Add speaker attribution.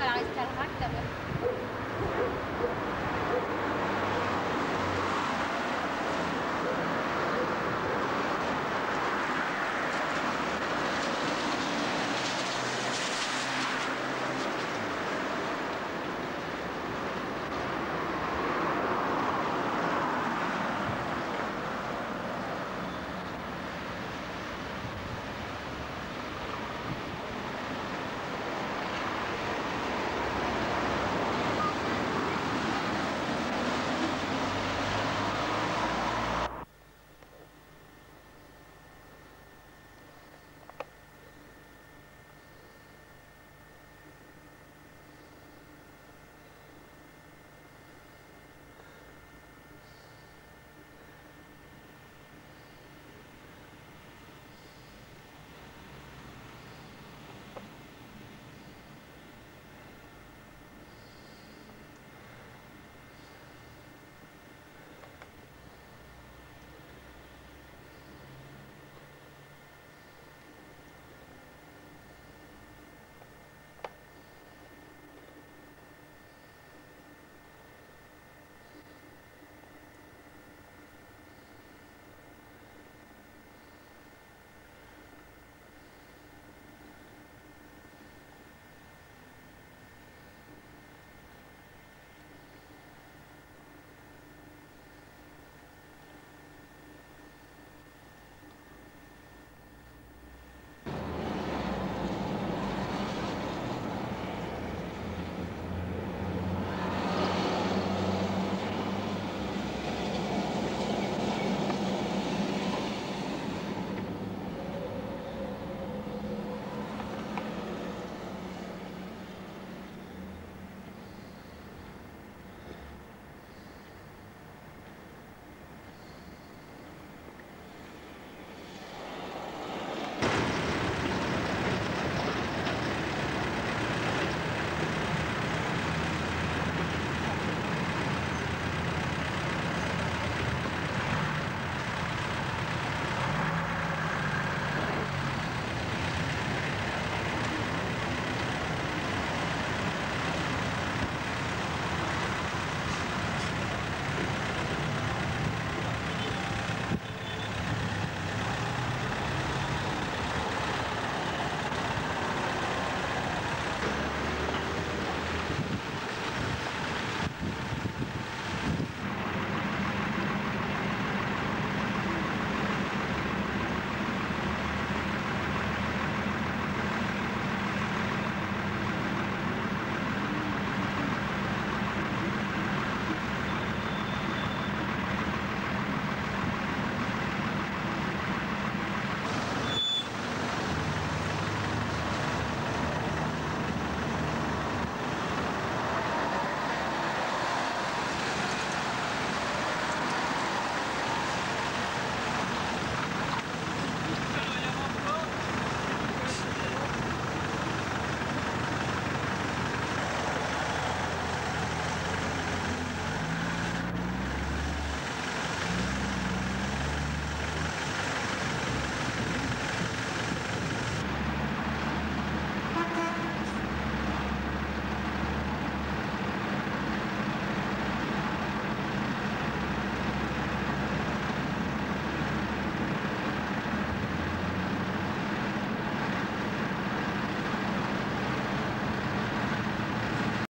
Speaker 1: à la à d'abord.